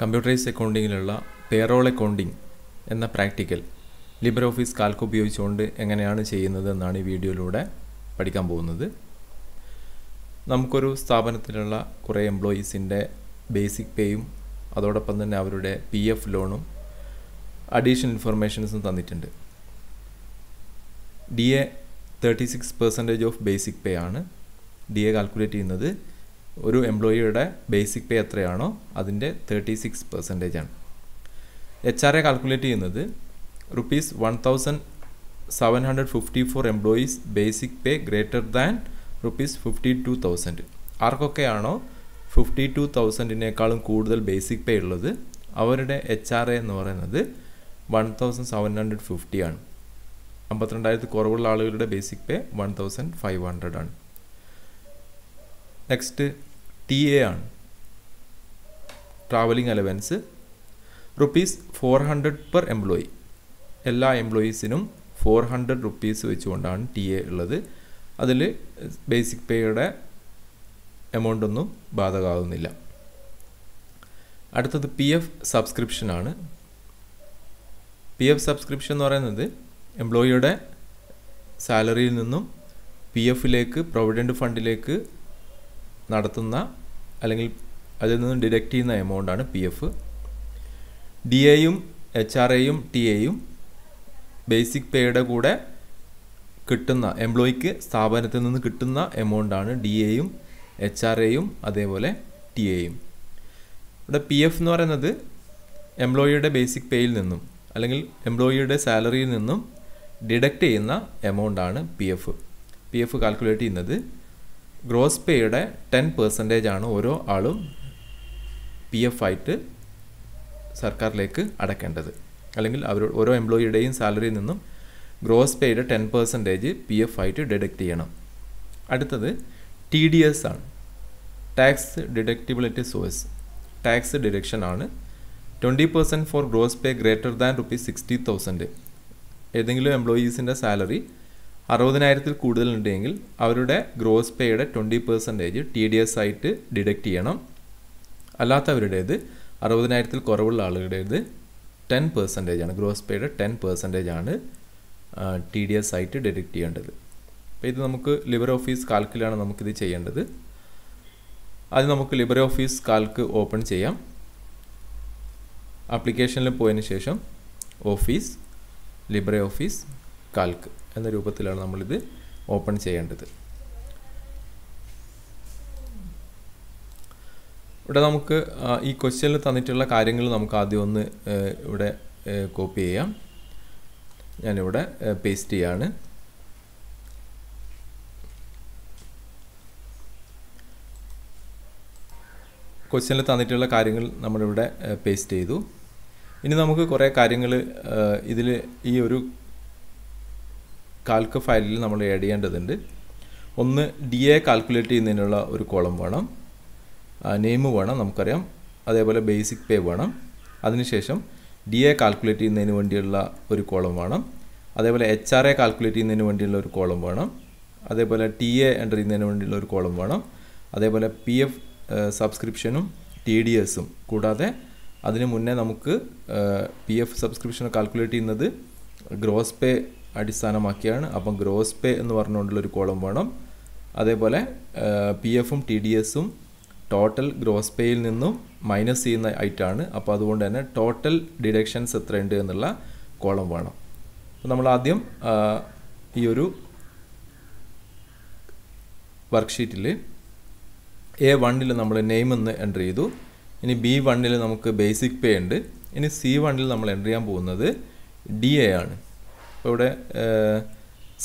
Computerised അക്കൗണ്ടിങ്ങിലുള്ള payroll accounting എന്ന practical Libre Office Calc ഉപയോഗിച്ചുകൊണ്ട് എങ്ങനെയാണ് ചെയ്യുന്നത് എന്നാണ് ഈ വീഡിയോയിലൂടെ പഠിക്കാൻ പോകുന്നത്. നമുക്കൊരു സ്ഥാപനത്തിലുള്ള കുറേ എംപ്ലോയീസിന്റെ ബേസിക് പേയും അതോടൊപ്പം തന്നെ അവരുടെ പി എഫ് ലോണും അഡീഷണൽ ഇൻഫർമേഷൻസും തന്നിട്ടുണ്ട്. D A thirty six percentage of basic pay ആണ്. ഡി എ കാൽക്കുലേറ്റ് ചെയ്യുന്നത് ഒരു എംപ്ലോയിയുടെ ബേസിക് പേ എത്രയാണോ അതിന്റെ തേർട്ടി സിക്സ് പെർസെന്റേജ് ആണ്. എച്ച് ആർ എ കാൽക്കുലേറ്റ് ചെയ്യുന്നത് rupees one thousand seven hundred fifty for employees basic pay greater than rupees fifty two thousand ആർക്കൊക്കെയാണോ fifty two തൗസൻഡിനേക്കാളും കൂടുതൽ basic പേ ഉള്ളത് അവരുടെ എച്ച് ആർ എ എന്ന് പറയുന്നത് one thousand seven hundred fifty ആണ്. അമ്പത്തിരണ്ടായിരത്തി കുറവുള്ള ആളുകളുടെ basic pay one thousand five hundred ആണ്. നെക്സ്റ്റ് ടി എ ആണ്. Travelling allowance rupees four hundred per employee എല്ലാ എംപ്ലോയീസിനും ഫോർ ഹൺഡ്രഡ് റുപ്പീസ് വെച്ചുകൊണ്ടാണ് ടി എ ഉള്ളത്. അതിൽ ബേസിക് പേയുടെ എമൗണ്ട് ഒന്നും ബാധകമാകുന്നില്ല അടുത്തത് പി എഫ് സബ്സ്ക്രിപ്ഷനാണ് പി എഫ് സബ്സ്ക്രിപ്ഷൻ എന്ന് പറയുന്നത് എംപ്ലോയിയുടെ സാലറിയിൽ നിന്നും പി എഫിലേക്ക് പ്രൊവിഡന്റ് ഫണ്ടിലേക്ക് നടത്തുന്ന അല്ലെങ്കിൽ അതിൽ നിന്നും ഡിഡക്റ്റ് ചെയ്യുന്ന എമൗണ്ടാണ് പി എഫ് ഡി എയും എച്ച് ആർ എയും ടി എയും ബേസിക് പേയുടെ കൂടെ കിട്ടുന്ന എംപ്ലോയിക്ക് സ്ഥാപനത്തിൽ നിന്ന് കിട്ടുന്ന എമൗണ്ടാണ് ഡി എയും എച്ച് ആർ എയും അതേപോലെ ടി എയും ഇവിടെ പി എഫ് എന്ന് പറയുന്നത് എംപ്ലോയിയുടെ ബേസിക് പേയിൽ നിന്നും അല്ലെങ്കിൽ എംപ്ലോയിയുടെ സാലറിയിൽ നിന്നും ഡിഡക്റ്റ് ചെയ്യുന്ന എമൗണ്ടാണ് P F P F calculate ചെയ്യുന്നത് ഗ്രോസ് പേയുടെ ടെൻ പെർസെന്റേജ് ആണ് ഓരോ ആളും പി എഫ് ആയിട്ട് സർക്കാരിലേക്ക് അടക്കേണ്ടത്. അല്ലെങ്കിൽ അവർ ഓരോ എംപ്ലോയിയുടെയും സാലറിയിൽ നിന്നും ഗ്രോസ് പേയുടെ ടെൻ പെർസെന്റേജ് പി എഫ് ആയിട്ട് ഡിഡക്റ്റ് ചെയ്യണം. അടുത്തത് ടി ഡി എസ് ആണ്. Tax deductibility source tax deduction ആണ് twenty percent for gross pay greater than rupees sixty thousand ഏതെങ്കിലും എംപ്ലോയീസിന്റെ സാലറി അറുപതിനായിരത്തിൽ കൂടുതലുണ്ടെങ്കിൽ അവരുടെ gross പേയുടെ twenty percentage T D S ആയിട്ട് ഡിഡക്റ്റ് ചെയ്യണം. അല്ലാത്തവരുടേത് അറുപതിനായിരത്തിൽ കുറവുള്ള ആളുകളുടേത് ടെൻ പെർസെന്റേജ് ആണ്. ഗ്രോസ് പേയുടെ ടെൻ പെർസെന്റേജ് ആണ് ടി ഡി എസ് ആയിട്ട് ഡിഡക്റ്റ് ചെയ്യേണ്ടത്. അപ്പോൾ ഇത് നമുക്ക് ലിബർ ഓഫീസ് കാൽക്കിലാണ് നമുക്കിത് ചെയ്യേണ്ടത്. അത് നമുക്ക് ലിബർ ഓഫീസ് കാൽക്ക് ഓപ്പൺ ചെയ്യാം. ആപ്ലിക്കേഷനിൽ പോയതിന് ശേഷം ഓഫീസ് ലിബ്രെ ഓഫീസ് കാൽക്ക് എന്ന രൂപത്തിലാണ് നമ്മളിത് ഓപ്പൺ ചെയ്യേണ്ടത്. ഇവിടെ നമുക്ക് ഈ ക്വസ്റ്റ്യനിൽ തന്നിട്ടുള്ള കാര്യങ്ങൾ നമുക്ക് ആദ്യം ഒന്ന് ഇവിടെ കോപ്പി ചെയ്യാം. ഞാനിവിടെ പേസ്റ്റ് ചെയ്യാണ്. ക്വസ്റ്റ്യനിൽ തന്നിട്ടുള്ള കാര്യങ്ങൾ നമ്മളിവിടെ പേസ്റ്റ് ചെയ്തു. ഇനി നമുക്ക് കുറേ കാര്യങ്ങൾ ഇതിൽ ഈ ഒരു കാൽക്ക് ഫയലിൽ നമ്മൾ ആഡ് ചെയ്യേണ്ടതുണ്ട്. ഒന്ന് ഡി എ കാൽക്കുലേറ്റ് ചെയ്യുന്നതിനുള്ള ഒരു കോളം വേണം. നെയിം വേണം നമുക്കറിയാം. അതേപോലെ ബേസിക് പേ വേണം. അതിനുശേഷം ഡി എ കാൽക്കുലേറ്റ് ചെയ്യുന്നതിന് വേണ്ടിയുള്ള ഒരു കോളം വേണം. അതേപോലെ എച്ച് ആർ എ കാൽക്കുലേറ്റ് ചെയ്യുന്നതിന് വേണ്ടിയുള്ള ഒരു കോളം വേണം. അതേപോലെ ടി എ എന്റർ ചെയ്യുന്നതിന് വേണ്ടിയുള്ള ഒരു കോളം വേണം. അതേപോലെ പി എഫ് സബ്സ്ക്രിപ്ഷനും ടി ഡി എസും കൂടാതെ അതിന് മുന്നേ നമുക്ക് പി എഫ് സബ്സ്ക്രിപ്ഷൻ കാൽക്കുലേറ്റ് ചെയ്യുന്നത് ഗ്രോസ് പേ അടിസ്ഥാനമാക്കിയാണ്. അപ്പം ഗ്രോസ് പേ എന്ന് പറഞ്ഞുകൊണ്ടുള്ളൊരു കോളം വേണം. അതേപോലെ പി എഫും ടി ഡി എസും ടോട്ടൽ ഗ്രോസ് പേയിൽ നിന്നും മൈനസ് ചെയ്യുന്ന ഐറ്റാണ്. അപ്പോൾ അതുകൊണ്ട് തന്നെ ടോട്ടൽ ഡിഡക്ഷൻസ് എത്രയുണ്ട് എന്നുള്ള കോളം വേണം. അപ്പോൾ നമ്മൾ ആദ്യം ഈ ഒരു വർക്ക്ഷീറ്റിൽ എ വണ്ണിൽ നമ്മൾ നെയിം എന്ന് എന്റർ ചെയ്തു. ഇനി ബി വണ്ണിൽ നമുക്ക് ബേസിക് പേ ഉണ്ട്. ഇനി സി വണ്ണിൽ നമ്മൾ എന്റർ ചെയ്യാൻ പോകുന്നത് ഡി എ ആണ്. അപ്പോൾ ഇവിടെ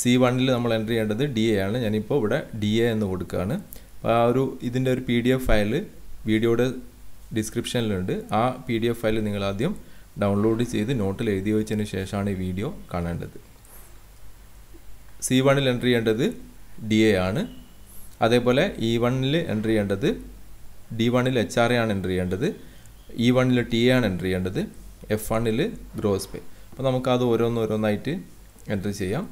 സി വണ്ണിൽ നമ്മൾ എന്റർ ചെയ്യേണ്ടത് ഡി എ ആണ്. ഞാനിപ്പോൾ ഇവിടെ ഡി എ എന്ന് കൊടുക്കുകയാണ് അപ്പോൾ ആ ഒരു ഇതിന്റെ ഒരു പി ഡി എഫ് ഫയൽ വീഡിയോയുടെ ഡിസ്ക്രിപ്ഷനിലുണ്ട്. ആ പി ഡി എഫ് ഫയൽ നിങ്ങൾ ആദ്യം ഡൗൺലോഡ് ചെയ്ത് നോട്ടിൽ എഴുതി വെച്ചതിന് ശേഷമാണ് ഈ വീഡിയോ കാണേണ്ടത്. സി വണ്ണിൽ എന്റർ ചെയ്യേണ്ടത് ഡി എ ആണ്. അതേപോലെ ഇ വണ്ണിൽ എന്റർ ചെയ്യേണ്ടത് ഡി വണ്ണിൽ എച്ച് ആർ എ ആണ് എന്റർ ചെയ്യേണ്ടത്. ഇ വണ്ണിൽ ടി എ ആണ് എന്റർ ചെയ്യേണ്ടത്. എഫ് വണ്ണിൽ ഗ്രോസ് പേ അപ്പോൾ നമുക്കത് ഓരോന്നോരോന്നായിട്ട് എന്റർ ചെയ്യാം.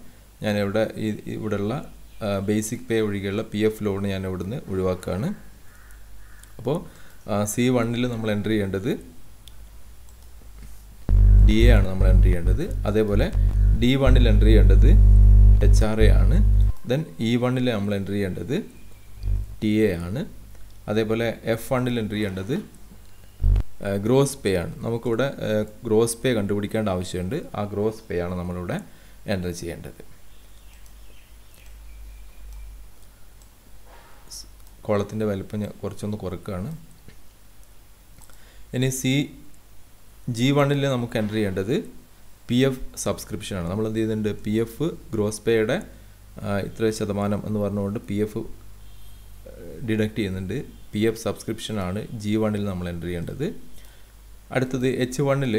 ഈ ഇവിടെയുള്ള ബേസിക് പേ ഒഴികെയുള്ള പി എഫ് ലോൺ ഞാൻ ഇവിടുന്ന് ഒഴിവാക്കുകയാണ് അപ്പോൾ സി വണ്ണിൽ നമ്മൾ എന്റർ ചെയ്യേണ്ടത് ഡി എ ആണ് നമ്മൾ എന്റർ ചെയ്യേണ്ടത്. അതേപോലെ ഡി വണ്ണിൽ എന്റർ ചെയ്യേണ്ടത് എച്ച് ആർ എ ആണ്. ദെൻ ഇ വണ്ണിൽ നമ്മൾ എന്റർ ചെയ്യേണ്ടത് ടി എ ആണ്. അതേപോലെ എഫ് വണ്ണിൽ എന്റർ ചെയ്യേണ്ടത് ഗ്രോസ് പേ ആണ്. നമുക്കിവിടെ ഗ്രോസ് പേ കണ്ടുപിടിക്കേണ്ട ആവശ്യമുണ്ട്. ആ ഗ്രോസ് പേ ആണ് നമ്മളിവിടെ എന്റർ ചെയ്യേണ്ടത്? കോളത്തിന്റെ വലിപ്പം ഞാൻ കുറച്ചൊന്ന് കുറക്കുകയാണ് ഇനി സി ജി വണ്ണിൽ നമുക്ക് എന്റർ ചെയ്യേണ്ടത് പി എഫ് സബ്സ്ക്രിപ്ഷനാണ് നമ്മൾ എന്ത് ചെയ്യുന്നുണ്ട്? പി എഫ് ഗ്രോസ് പേയുടെ ഇത്ര ശതമാനം എന്ന് പറഞ്ഞുകൊണ്ട് പി എഫ് ഡിഡക്റ്റ് ചെയ്യുന്നുണ്ട്. പി എഫ് സബ്സ്ക്രിപ്ഷനാണ് ജി വണ്ണിൽ നമ്മൾ എന്റർ ചെയ്യേണ്ടത്. അടുത്തത് എച്ച് വണ്ണിൽ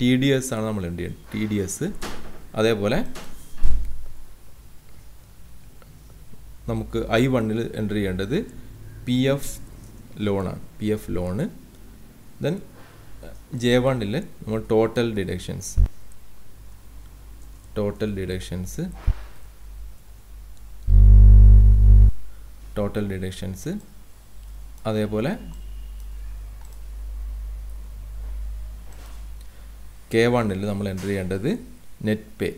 ടി ഡി എസ് ആണ് നമ്മൾ എന്റർ ചെയ്യേണ്ടത്. ടി ഡി എസ് അതേപോലെ നമുക്ക് ഐ വണ്ണിൽ എന്റർ ചെയ്യേണ്ടത് പി എഫ് ലോണാണ് P F loan then J വണ്ണിൽ നമ്മൾ total deductions total deductions total deductions അതേപോലെ കെ വണ്ണിൽ നമ്മൾ എന്റർ ചെയ്യേണ്ടത് നെറ്റ് പേ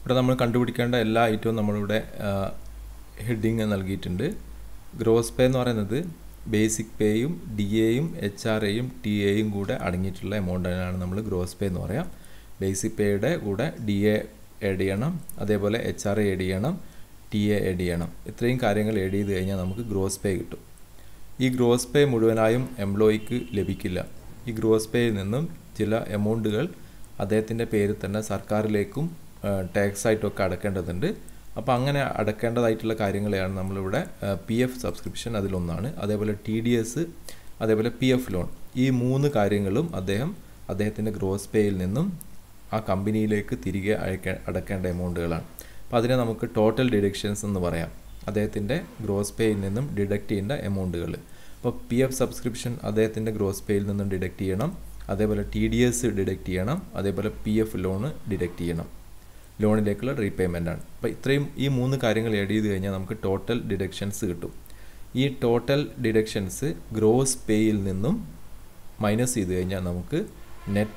ഇവിടെ നമ്മൾ കണ്ടുപിടിക്കേണ്ട എല്ലാ ഐറ്റവും നമ്മളിവിടെ ഹെഡിങ് നൽകിയിട്ടുണ്ട്. ഗ്രോസ് പേ എന്ന് പറയുന്നത് ബേസിക് പേയും ഡി എയും എച്ച് ആർ എയും ടി എയും കൂടെ അടങ്ങിയിട്ടുള്ള എമൗണ്ടിനാണ് നമ്മൾ ഗ്രോസ് പേ എന്ന് പറയാം. ബേസിക് പേയുടെ കൂടെ ഡി എ ആഡ് ചെയ്യണം അതേപോലെ എച്ച് ആർ എ ആഡ് ചെയ്യണം ടി എ ആഡ് ചെയ്യണം. ഇത്രയും കാര്യങ്ങൾ ആഡ് ചെയ്ത് കഴിഞ്ഞാൽ നമുക്ക് ഗ്രോസ് പേ കിട്ടും. ഈ ഗ്രോസ് പേ മുഴുവനായും എംപ്ലോയിക്ക് ലഭിക്കില്ല. ഈ ഗ്രോസ് പേയിൽ നിന്നും ചില എമൗണ്ടുകൾ അദ്ദേഹത്തിന്റെ പേരിൽ തന്നെ സർക്കാരിലേക്കും ടാക്സ് ആയിട്ടൊക്കെ അടക്കേണ്ടതുണ്ട്. അപ്പോൾ അങ്ങനെ അടക്കേണ്ടതായിട്ടുള്ള കാര്യങ്ങളെയാണ് നമ്മളിവിടെ പി എഫ് സബ്സ്ക്രിപ്ഷൻ അതിലൊന്നാണ്. അതേപോലെ ടി ഡി എസ് അതേപോലെ പി എഫ് ലോൺ ഈ മൂന്ന് കാര്യങ്ങളും അദ്ദേഹം അദ്ദേഹത്തിന്റെ ഗ്രോസ് പേയിൽ നിന്നും ആ കമ്പനിയിലേക്ക് തിരികെ അടക്കേണ്ട എമൗണ്ടുകളാണ് അപ്പോൾ അതിനെ നമുക്ക് ടോട്ടൽ ഡിഡക്ഷൻസ് എന്ന് പറയാം. അദ്ദേഹത്തിന്റെ ഗ്രോസ് പേയിൽ നിന്നും ഡിഡക്റ്റ് ചെയ്യേണ്ട എമൗണ്ടുകൾ അപ്പോൾ പി എഫ് സബ്സ്ക്രിപ്ഷൻ അദ്ദേഹത്തിന്റെ ഗ്രോസ് പേയിൽ നിന്നും ഡിഡക്റ്റ് ചെയ്യണം. അതേപോലെ ടി ഡി എസ് ഡിഡക്റ്റ് ചെയ്യണം. അതേപോലെ പി എഫ് ലോണ് ഡിഡക്റ്റ് ചെയ്യണം. ലോണിലേക്കുള്ള റീപേയ്മെന്റ് ആണ്. അപ്പോൾ ഇത്രയും ഈ മൂന്ന് കാര്യങ്ങൾ ആഡ് ചെയ്ത് കഴിഞ്ഞാൽ നമുക്ക് ടോട്ടൽ ഡിഡക്ഷൻസ് കിട്ടും. ഈ ടോട്ടൽ ഡിഡക്ഷൻസ് ഗ്രോസ് പേയിൽ നിന്നും മൈനസ് ചെയ്ത് കഴിഞ്ഞാൽ നമുക്ക് നെറ്റ്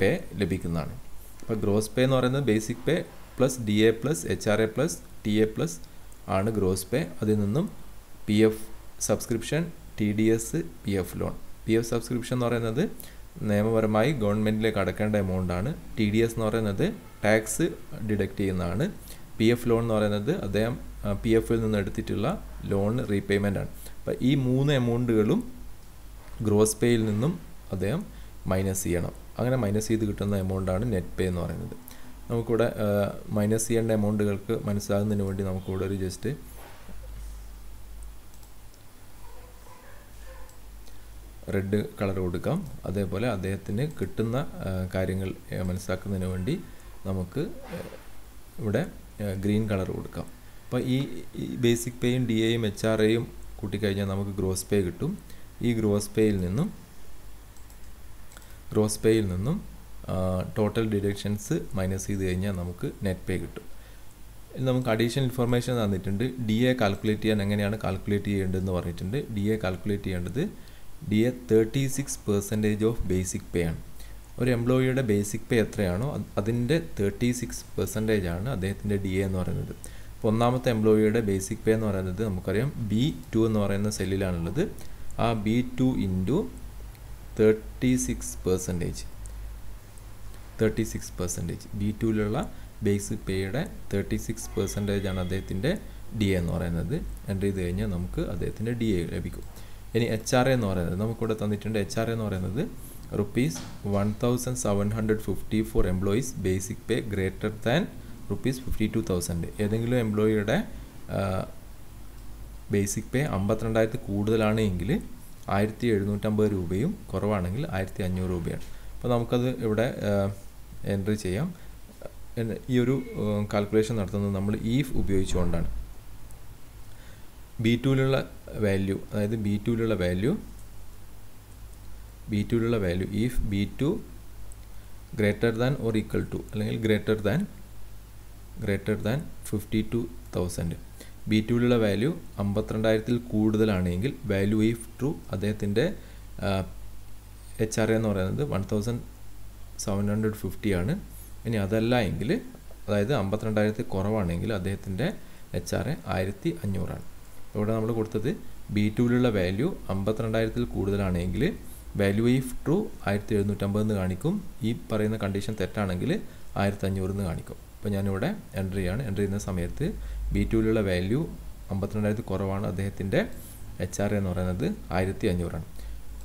പേ ലഭിക്കുന്നതാണ്. അപ്പോൾ ഗ്രോസ് പേ എന്ന് പറയുന്നത് basic pay plus D A plus H R A plus T A plus ആണ് ഗ്രോസ് പേ. അതിൽ നിന്നും P F subscription T D S P F loan. P F subscription എന്ന് പറയുന്നത് നിയമപരമായി ഗവൺമെന്റിലേക്ക് അടക്കേണ്ട എമൗണ്ട് ആണ്. ടി ഡി എസ് എന്ന് പറയുന്നത് ടാക്സ് ഡിഡക്റ്റ് ചെയ്യുന്നതാണ്. പി എഫ് ലോൺ എന്ന് പറയുന്നത് അദ്ദേഹം പി എഫിൽ നിന്ന് എടുത്തിട്ടുള്ള ലോൺ റീപേയ്മെന്റ് ആണ്. അപ്പോൾ ഈ മൂന്ന് എമൗണ്ടുകളും ഗ്രോസ് പേയിൽ നിന്നും അദ്ദേഹം മൈനസ് ചെയ്യണം. അങ്ങനെ മൈനസ് ചെയ്ത് കിട്ടുന്ന എമൗണ്ടാണ് നെറ്റ് പേ എന്ന് പറയുന്നത്. നമുക്കിവിടെ മൈനസ് ചെയ്യേണ്ട എമൗണ്ടുകൾക്ക് മനസ്സിലാകുന്നതിന് വേണ്ടി നമുക്കിവിടെ ഒരു ജസ്റ്റ് റെഡ് കളർ കൊടുക്കാം. അതേപോലെ അദ്ദേഹത്തിന് കിട്ടുന്ന കാര്യങ്ങൾ മനസ്സിലാക്കുന്നതിന് വേണ്ടി നമുക്ക് ഇവിടെ ഗ്രീൻ കളർ കൊടുക്കാം. അപ്പോൾ ഈ ബേസിക് പേയും ഡി എയും എച്ച് ആർ എയും കൂട്ടിക്കഴിഞ്ഞാൽ നമുക്ക് ഗ്രോസ് പേ കിട്ടും. ഈ ഗ്രോസ് പേയിൽ നിന്നും ഗ്രോസ് പേയിൽ നിന്നും ടോട്ടൽ ഡിഡക്ഷൻസ് മൈനസ് ചെയ്ത് കഴിഞ്ഞാൽ നമുക്ക് നെറ്റ് പേ കിട്ടും. നമുക്ക് അഡീഷണൽ ഇൻഫർമേഷൻ തന്നിട്ടുണ്ട്. ഡി എ കാൽക്കുലേറ്റ് ചെയ്യാൻ എങ്ങനെയാണ് കാൽക്കുലേറ്റ് ചെയ്യേണ്ടതെന്ന് പറഞ്ഞിട്ടുണ്ട്. ഡി എ കാൽക്കുലേറ്റ് ചെയ്യേണ്ടത് D A thirty six percentage of basic pay ആണ്. ഒരു എംപ്ലോയിയുടെ ബേസിക് പേ എത്രയാണോ അതിന്റെ തേർട്ടി സിക്സ് പെർസെന്റേജ് ആണ് അദ്ദേഹത്തിന്റെ ഡി എ എന്ന് പറയുന്നത്. അപ്പോൾ ഒന്നാമത്തെ എംപ്ലോയിയുടെ ബേസിക് പേ എന്ന് പറയുന്നത് നമുക്കറിയാം ബി ടു എന്ന് പറയുന്ന സെല്ലിലാണുള്ളത് ആ B two into thirty six percentage thirty six percentage B ടുവിലുള്ള basic പേയുടെ തേർട്ടി സിക്സ് പെർസെന്റേജ് ആണ് അദ്ദേഹത്തിന്റെ ഡി എ എന്ന് പറയുന്നത്. എന്റർ ചെയ്ത് കഴിഞ്ഞാൽ നമുക്ക് അദ്ദേഹത്തിന്റെ ഡി എ ലഭിക്കും. ഇനി എച്ച് ആർ എ എന്ന് പറയുന്നത്. നമുക്കിവിടെ തന്നിട്ടുണ്ട് എച്ച് ആർ എ എന്ന് പറയുന്നത് rupees one thousand seven hundred fifty four employees basic pay greater than rupees fifty two thousand ഏതെങ്കിലും എംപ്ലോയിയുടെ ബേസിക് പേ അമ്പത്തിരണ്ടായിരത്തി കൂടുതലാണ് എങ്കിൽ ആയിരത്തി എഴുന്നൂറ്റമ്പത് രൂപയും കുറവാണെങ്കിൽ ആയിരത്തി അഞ്ഞൂറ് രൂപയാണ്. അപ്പോൾ നമുക്കത് ഇവിടെ എൻട്രി ചെയ്യാം. ഈ ഒരു കാൽക്കുലേഷൻ നടത്തുന്നത് നമ്മൾ ഈഫ് ഉപയോഗിച്ചുകൊണ്ടാണ്. ബി ടുവിലുള്ള വാല്യൂ അതായത് ബി ടുവിലുള്ള value B ടുവിലുള്ള value if B two greater than or equal to അല്ലെങ്കിൽ greater than greater than fifty two thousand B ടുവിലുള്ള value അമ്പത്തിരണ്ടായിരത്തിൽ കൂടുതലാണെങ്കിൽ വാല്യൂ ഈഫ് ട്രൂ അദ്ദേഹത്തിന്റെ എച്ച് ആർ എന്ന് പറയുന്നത് വൺ തൗസൻഡ് സെവൻ ഹൺഡ്രഡ് ഫിഫ്റ്റിയാണ് ഇനി അതല്ല എങ്കിൽ അതായത് അമ്പത്തിരണ്ടായിരത്തിൽ കുറവാണെങ്കിൽ അദ്ദേഹത്തിന്റെ എച്ച് ആർ എ ആയിരത്തി അഞ്ഞൂറാണ് ഇവിടെ നമ്മൾ കൊടുത്തത് ബി ടുവിലുള്ള വാല്യൂ അമ്പത്തിരണ്ടായിരത്തിൽ കൂടുതലാണെങ്കിൽ വാല്യൂ ഈഫ് ട്രൂ ആയിരത്തി എഴുന്നൂറ്റമ്പത് എന്ന് കാണിക്കും. ഈ പറയുന്ന കണ്ടീഷൻ തെറ്റാണെങ്കിൽ ആയിരത്തി അഞ്ഞൂറ് എന്ന് കാണിക്കും. അപ്പോൾ ഞാനിവിടെ എന്റർ ചെയ്യാണ്. എന്റർ ചെയ്യുന്ന സമയത്ത് ബി ടുവിലുള്ള വാല്യൂ അമ്പത്തിരണ്ടായിരത്തി കുറവാണ് അദ്ദേഹത്തിന്റെ എച്ച് ആർ എന്ന് പറയുന്നത് ആയിരത്തി അഞ്ഞൂറാണ്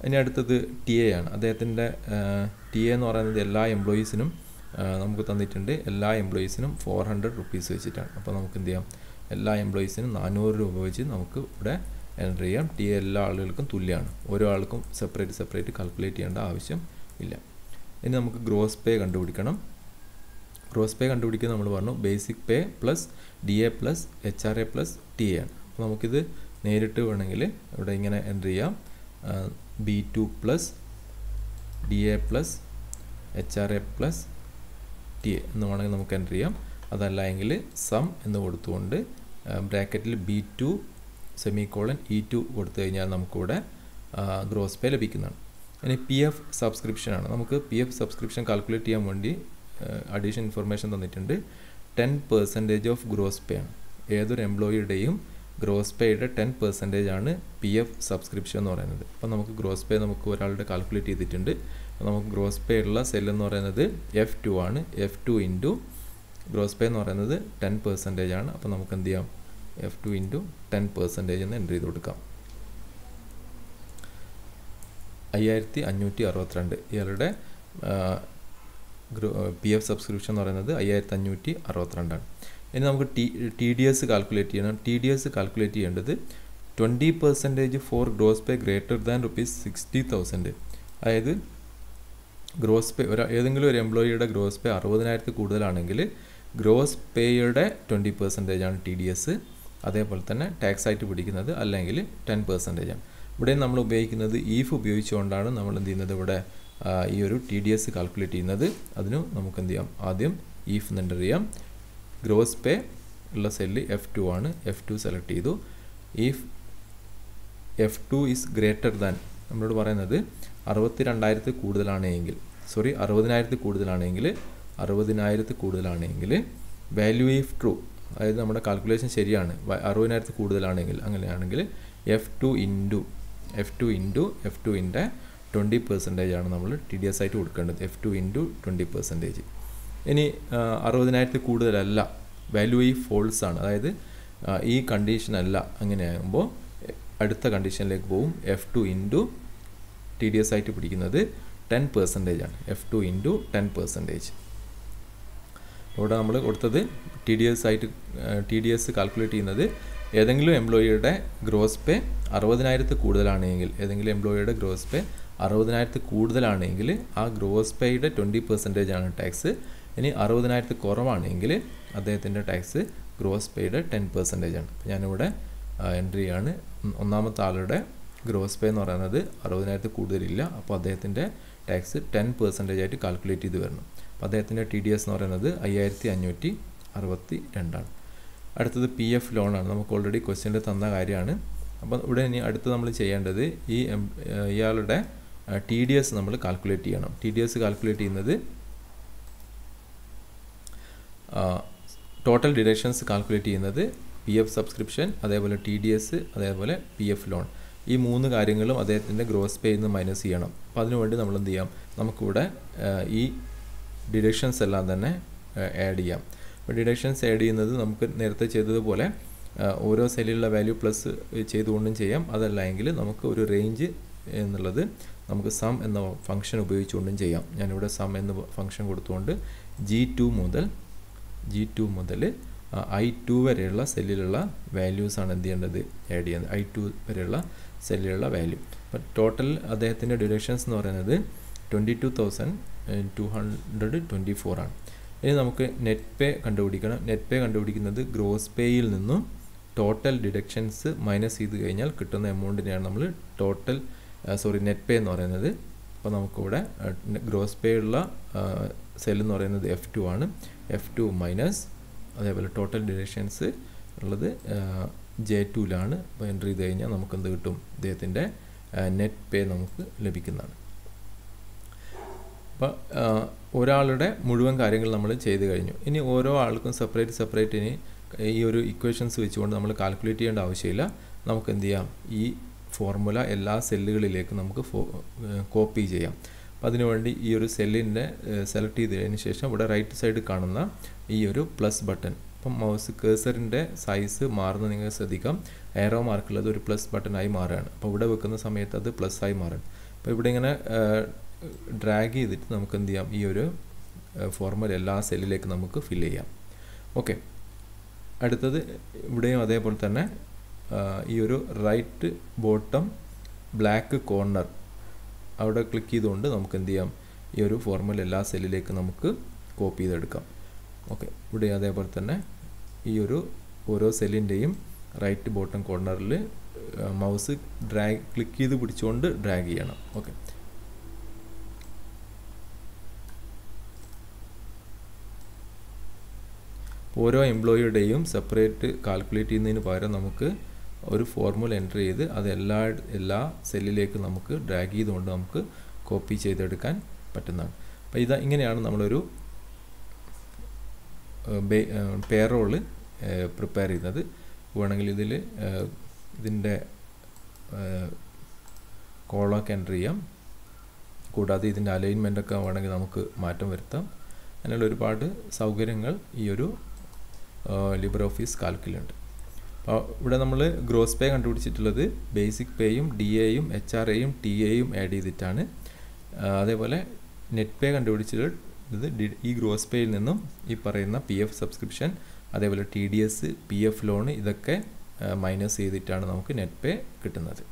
ഇനി അടുത്തത് ടി എ ആണ്. അദ്ദേഹത്തിന്റെ ടി എ എന്ന് പറയുന്നത് എല്ലാ എംപ്ലോയീസിനും നമുക്ക് തന്നിട്ടുണ്ട്. എല്ലാ എംപ്ലോയീസിനും ഫോർ ഹൺഡ്രഡ് റുപ്പീസ് വെച്ചിട്ടാണ്. അപ്പോൾ നമുക്ക് എന്ത് ചെയ്യാം? എല്ലാ എംപ്ലോയീസിനും നാനൂറ് രൂപ വെച്ച് നമുക്ക് ഇവിടെ എന്റർ ചെയ്യാം. ടി എ എല്ലാ ആളുകൾക്കും തുല്യമാണ്. ഓരോ ആൾക്കും സെപ്പറേറ്റ് സെപ്പറേറ്റ് കാൽക്കുലേറ്റ് ചെയ്യേണ്ട ആവശ്യം ഇല്ല. ഇനി നമുക്ക് ഗ്രോസ് പേ കണ്ടുപിടിക്കണം. ഗ്രോസ് പേ കണ്ടുപിടിക്കുന്നത് നമ്മൾ പറഞ്ഞു basic pay plus D A plus H R A plus T A ആണ്. അപ്പോൾ നമുക്കിത് നേരിട്ട് വേണമെങ്കിൽ ഇവിടെ ഇങ്ങനെ എന്റർ ചെയ്യാം. B two plus D A plus H R A plus T A എന്ന് വേണമെങ്കിൽ നമുക്ക് എന്റർ ചെയ്യാം. അതല്ല എങ്കിൽ സം എന്ന് കൊടുത്തുകൊണ്ട് ബ്രാക്കറ്റിൽ B two semicolon E two കൊടുത്തു കഴിഞ്ഞാൽ നമുക്കിവിടെ ഗ്രോസ് പേ ലഭിക്കുന്നതാണ്. ഇനി പി എഫ് സബ്സ്ക്രിപ്ഷനാണ് നമുക്ക് പി എഫ് സബ്സ്ക്രിപ്ഷൻ കാൽക്കുലേറ്റ് ചെയ്യാൻ വേണ്ടി അഡീഷണൽ ഇൻഫർമേഷൻ തന്നിട്ടുണ്ട്. Ten percentage of gross pay ആണ്. ഏതൊരു എംപ്ലോയിയുടെയും ഗ്രോസ് പേയുടെ ടെൻ പെർസെന്റേജ് ആണ് പി എഫ് സബ്സ്ക്രിപ്ഷൻ എന്ന് പറയുന്നത്. അപ്പോൾ നമുക്ക് ഗ്രോസ് പേ നമുക്ക് ഒരാളുടെ കാൽക്കുലേറ്റ് ചെയ്തിട്ടുണ്ട്. അപ്പോൾ നമുക്ക് ഗ്രോസ് പേ ഉള്ള സെൽ എന്ന് പറയുന്നത് എഫ് ടു ആണ്. F two into gross pay എന്ന് പറയുന്നത് ടെൻ പെർസെന്റേജ് ആണ്. അപ്പോൾ നമുക്ക് എന്ത് ചെയ്യാം? F two into ten percentage എന്ന് എന്റർ ചെയ്ത് കൊടുക്കാം. അയ്യായിരത്തി അഞ്ഞൂറ്റി അറുപത്തിരണ്ട് ഇയാളുടെ പി എഫ് സബ്സ്ക്രിപ്ഷൻ എന്ന് പറയുന്നത് അയ്യായിരത്തി അഞ്ഞൂറ്റി അറുപത്തിരണ്ടാണ് ഇനി നമുക്ക് T T D S calculate ചെയ്യണം. ടി ഡി എസ് കാൽക്കുലേറ്റ് ചെയ്യേണ്ടത് twenty percentage for gross pay greater than rupees sixty thousand അതായത് ഗ്രോസ് പേ ഒരു ഏതെങ്കിലും ഒരു എംപ്ലോയിയുടെ ഗ്രോസ് പേ അറുപതിനായിരത്തിൽ കൂടുതലാണെങ്കിൽ ഗ്രോസ് പേയുടെ ട്വന്റി പെർസെന്റേജ് ആണ് ടി ഡി എസ് അതേപോലെ തന്നെ ടാക്സ് ആയിട്ട് പിടിക്കുന്നത് അല്ലെങ്കിൽ ടെൻ പെർസെന്റേജ് ആണ്. ഇവിടെ നമ്മൾ ഉപയോഗിക്കുന്നത് ഈഫ് ഉപയോഗിച്ചുകൊണ്ടാണ് നമ്മൾ എന്ത് ചെയ്യുന്നത് ഇവിടെ ഈ ഒരു ടി ഡി എസ് കാൽക്കുലേറ്റ് ചെയ്യുന്നത്. അതിനു നമുക്ക് എന്ത് ചെയ്യാം? ആദ്യം ഈഫ് ചെയ്യാം. ഗ്രോസ് പേ ഉള്ള സെല്ല് എഫ് ടു ആണ്. എഫ് ടു സെലക്ട് ചെയ്തു. If F two is greater than നമ്മളോട് പറയുന്നത് അറുപത്തി രണ്ടായിരത്തിൽ കൂടുതലാണെങ്കിൽ സോറി അറുപതിനായിരത്തിൽ കൂടുതലാണെങ്കിൽ അറുപതിനായിരത്തിൽ കൂടുതലാണെങ്കിൽ വാല്യൂ ഇഫ് ട്രൂ അതായത് നമ്മുടെ കാൽക്കുലേഷൻ ശരിയാണ്. അറുപതിനായിരത്തിൽ കൂടുതലാണെങ്കിൽ അങ്ങനെയാണെങ്കിൽ F two into F two into F ടുവിന്റെ ട്വന്റി പെർസെന്റേജ് ആണ് നമ്മൾ ടി ഡി എസ് ആയിട്ട് കൊടുക്കേണ്ടത്. F two into twenty percentage ഇനി അറുപതിനായിരത്തിൽ കൂടുതലല്ല. വാല്യൂ ഈ ഫോൾസ് ആണ്. അതായത് ഈ കണ്ടീഷൻ അല്ല. അങ്ങനെയാകുമ്പോൾ അടുത്ത കണ്ടീഷനിലേക്ക് പോവും. F two into T D S ആയിട്ട് പിടിക്കുന്നത് ടെൻ പെർസെന്റേജ് ആണ്. F two into ten percentage ഇവിടെ നമ്മൾ കൊടുത്തത് ടി ഡി എസ് ആയിട്ട് ടി ഡി എസ് കാൽക്കുലേറ്റ് ചെയ്യുന്നത് ഏതെങ്കിലും എംപ്ലോയിയുടെ ഗ്രോസ് പേ അറുപതിനായിരത്തിൽ കൂടുതലാണെങ്കിൽ ഏതെങ്കിലും എംപ്ലോയിയുടെ ഗ്രോസ് പേ അറുപതിനായിരത്തിൽ കൂടുതലാണെങ്കിൽ ആ ഗ്രോസ് പേയുടെ ട്വന്റി പെർസെന്റേജ് ആണ് ടാക്സ് ഇനി അറുപതിനായിരത്തിൽ കുറവാണെങ്കിൽ അദ്ദേഹത്തിന്റെ ടാക്സ് ഗ്രോസ് പേയുടെ ടെൻ പെർസെന്റേജ് ആണ്. ഞാനിവിടെ എൻട്രി ആണ്. ഒന്നാമത്തെ ആളുടെ ഗ്രോസ് പേ എന്ന് പറയുന്നത് അറുപതിനായിരത്തിൽ കൂടുതലില്ല. അപ്പോൾ അദ്ദേഹത്തിന്റെ ടാക്സ് ടെൻ പെർസെന്റേജ് ആയിട്ട് കാൽക്കുലേറ്റ് ചെയ്ത് വരണം. അപ്പോൾ അദ്ദേഹത്തിന്റെ ടി ഡി എസ് എന്ന് പറയുന്നത് അയ്യായിരത്തി അഞ്ഞൂറ്റി അറുപത്തി രണ്ടാണ് അടുത്തത് പി എഫ് ലോണാണ് നമുക്ക് ഓൾറെഡി ക്വസ്റ്റ്യനിൽ തന്ന കാര്യമാണ്. അപ്പോൾ ഇവിടെ ഇനി അടുത്ത് നമ്മൾ ചെയ്യേണ്ടത് ഈ ഇയാളുടെ ടി ഡി എസ് നമ്മൾ കാൽക്കുലേറ്റ് ചെയ്യണം. ടി ഡി എസ് കാൽക്കുലേറ്റ് ചെയ്യുന്നത് ടോട്ടൽ ഡിഡക്ഷൻസ് കാൽക്കുലേറ്റ് ചെയ്യുന്നത് പി എഫ് സബ്സ്ക്രിപ്ഷൻ അതേപോലെ ടി ഡി എസ് അതേപോലെ പി എഫ് ലോൺ ഈ മൂന്ന് കാര്യങ്ങളും അദ്ദേഹത്തിന്റെ ഗ്രോസ് പേ നിന്ന് മൈനസ് ചെയ്യണം. അപ്പോൾ അതിനുവേണ്ടി നമ്മൾ എന്ത് ചെയ്യാം? നമുക്കിവിടെ ഈ ഡിഡക്ഷൻസ് എല്ലാം തന്നെ ആഡ് ചെയ്യാം. അപ്പോൾ ഡിഡക്ഷൻസ് ആഡ് ചെയ്യുന്നത് നമുക്ക് നേരത്തെ ചെയ്തതുപോലെ ഓരോ സെല്ലിലുള്ള വാല്യൂ പ്ലസ് ചെയ്തുകൊണ്ടും ചെയ്യാം. അതല്ല എങ്കിൽ നമുക്ക് ഒരു റേഞ്ച് എന്നുള്ളത് നമുക്ക് സം എന്ന ഫംഗ്ഷൻ ഉപയോഗിച്ചുകൊണ്ടും ചെയ്യാം. ഞാനിവിടെ സം എന്ന ഫംഗ്ഷൻ കൊടുത്തുകൊണ്ട് ജി ടു മുതൽ ജി ടു മുതൽ ഐ ടു വരെയുള്ള സെല്ലിലുള്ള വാല്യൂസാണ് എന്ത് ചെയ്യേണ്ടത്? ആഡ് ചെയ്യുന്നത് ഐ ടു വരെയുള്ള സെല്ലിലുള്ള വാല്യൂ അപ്പം ടോട്ടൽ അദ്ദേഹത്തിന്റെ ഡ്യൂറേഷൻസ് എന്ന് പറയുന്നത് twenty two thousand two hundred twenty four ആണ്. ഇനി നമുക്ക് നെറ്റ് പേ കണ്ടുപിടിക്കണം. നെറ്റ് പേ കണ്ടുപിടിക്കുന്നത് ഗ്രോസ് പേയിൽ നിന്നും ടോട്ടൽ ഡിഡക്ഷൻസ് മൈനസ് ചെയ്ത് കഴിഞ്ഞാൽ കിട്ടുന്ന എമൗണ്ടിനെയാണ് നമ്മൾ ടോട്ടൽ സോറി നെറ്റ് പേ എന്ന് പറയുന്നത്. അപ്പോൾ നമുക്കിവിടെ ഗ്രോസ് പേ ഉള്ള സെൽ എന്ന് പറയുന്നത് എഫ് ടു ആണ്. എഫ് ടു മൈനസ് അതേപോലെ ടോട്ടൽ ഡിറക്ഷൻസ് ഉള്ളത് ജെ ടുവിലാണ് അപ്പോൾ എന്റർ ചെയ്ത് കഴിഞ്ഞാൽ നമുക്ക് എന്ത് കിട്ടും? ഇദ്ദേഹത്തിന്റെ നെറ്റ് പേ നമുക്ക് ലഭിക്കുന്നതാണ്. അപ്പോൾ ഒരാളുടെ മുഴുവൻ കാര്യങ്ങൾ നമ്മൾ ചെയ്ത് കഴിഞ്ഞു. ഇനി ഓരോ ആൾക്കും സെപ്പറേറ്റ് സെപ്പറേറ്റ് ഇനി ഈ ഒരു ഇക്വേഷൻസ് വെച്ചുകൊണ്ട് നമ്മൾ കാൽക്കുലേറ്റ് ചെയ്യേണ്ട ആവശ്യമില്ല. നമുക്ക് എന്ത് ചെയ്യാം? ഈ ഫോർമുല എല്ലാ സെല്ലുകളിലേക്കും നമുക്ക് കോപ്പി ചെയ്യാം. അപ്പോൾ അതിനുവേണ്ടി ഈ ഒരു സെല്ലിന്റെ സെലക്ട് ചെയ്തതിന് ശേഷം ഇവിടെ റൈറ്റ് സൈഡ് കാണുന്ന ഈ ഒരു പ്ലസ് ബട്ടൺ അപ്പം മൗസ് കേസറിന്റെ സൈസ് മാറുന്ന നിങ്ങൾ ശ്രദ്ധിക്കാം. എയറോ മാർക്കുള്ളത് ഒരു പ്ലസ് ബട്ടണായി മാറുകയാണ്. അപ്പോൾ ഇവിടെ വെക്കുന്ന സമയത്ത് അത് പ്ലസ് ആയി മാറും. അപ്പോൾ ഇവിടെ ഇങ്ങനെ ഡ്രാഗ് ചെയ്തിട്ട് നമുക്ക് എന്ത് ചെയ്യാം? ഈ ഒരു ഫോർമുല എല്ലാ സെല്ലിലേക്ക് നമുക്ക് ഫില്ല് ചെയ്യാം. ഓക്കെ അടുത്തത് ഇവിടെയും അതേപോലെ തന്നെ ഈ ഒരു റൈറ്റ് ബോട്ടം ബ്ലാക്ക് കോർണർ അവിടെ ക്ലിക്ക് ചെയ്തുകൊണ്ട് നമുക്ക് എന്ത് ചെയ്യാം? ഈ ഒരു ഫോർമുല എല്ലാ സെല്ലിലേക്ക് നമുക്ക് കോപ്പി ചെയ്തെടുക്കാം. ഓക്കെ ഇവിടെ അതേപോലെ തന്നെ ഈ ഒരു ഓരോ സെല്ലിന്റെയും റൈറ്റ് ബോട്ടം കോർണറിൽ മൗസ് ഡ്രാഗ് ക്ലിക്ക് ചെയ്ത് പിടിച്ചുകൊണ്ട് ഡ്രാഗ് ചെയ്യണം. ഓക്കെ ഓരോ എംപ്ലോയിയുടെയും സെപ്പറേറ്റ് കാൽക്കുലേറ്റ് ചെയ്യുന്നതിന് പകരം നമുക്ക് ഒരു ഫോർമുല എന്റർ ചെയ്ത് അത് എല്ലാ എല്ലാ സെല്ലിലേക്കും നമുക്ക് ഡ്രാഗ് ചെയ്തുകൊണ്ട് നമുക്ക് കോപ്പി ചെയ്തെടുക്കാൻ പറ്റുന്നതാണ്. അപ്പോൾ ഇതാ ഇങ്ങനെയാണ് നമ്മളൊരു പേറോൾ പ്രിപ്പയർ ചെയ്യുന്നത് വേണമെങ്കിൽ ഇതിൽ ഇതിന്റെ കോളൊക്കെ എന്റർ ചെയ്യാം. കൂടാതെ ഇതിന്റെ അലൈൻമെന്റൊക്കെ വേണമെങ്കിൽ നമുക്ക് മാറ്റം വരുത്താം. അങ്ങനെയുള്ള ഒരുപാട് സൗകര്യങ്ങൾ ഈ ഒരു ലിബർ ഓഫീസ് കാൽക്കിലുണ്ട് ഇവിടെ നമ്മൾ ഗ്രോസ് പേ കണ്ടുപിടിച്ചിട്ടുള്ളത് ബേസിക് പേയും ഡി എയും എച്ച് ആർ എയും ടി എയും ആഡ് ചെയ്തിട്ടാണ്. അതേപോലെ നെറ്റ് പേ കണ്ടുപിടിച്ചിട്ടുള്ളത് ഈ ഗ്രോസ് പേയിൽ നിന്നും ഈ പറയുന്ന പി എഫ് സബ്സ്ക്രിപ്ഷൻ അതേപോലെ T D S P F loan ഇതൊക്കെ മൈനസ് ചെയ്തിട്ടാണ് നമുക്ക് നെറ്റ് പേ കിട്ടുന്നത്.